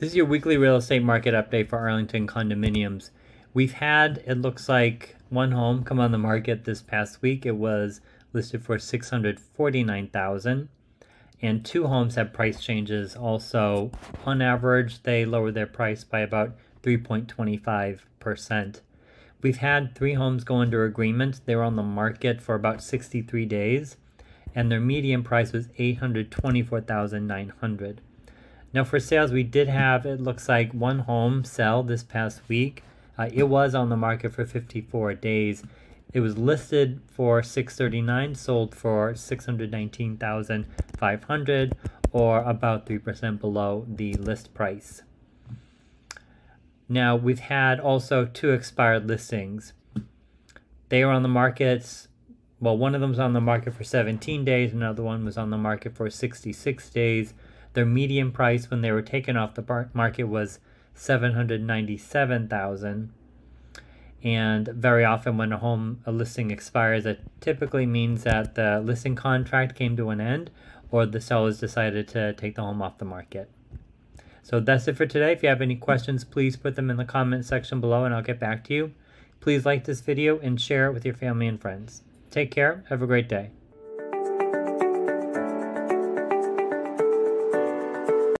This is your weekly real estate market update for Arlington condominiums. We've had, it looks like, one home come on the market this past week. It was listed for 649,000 and two homes had price changes also. On average, they lowered their price by about 3.25%. We've had three homes go under agreement. They were on the market for about 63 days and their median price was 824,900. Now for sales, we did have, it looks like one home sell this past week. Uh, it was on the market for 54 days. It was listed for 639, sold for 619,500 or about 3% below the list price. Now we've had also two expired listings. They are on the markets. well, one of them was on the market for 17 days, another one was on the market for 66 days. Their median price when they were taken off the market was 797,000. And very often when a home a listing expires, it typically means that the listing contract came to an end or the sellers decided to take the home off the market. So that's it for today. If you have any questions, please put them in the comment section below and I'll get back to you. Please like this video and share it with your family and friends. Take care. Have a great day.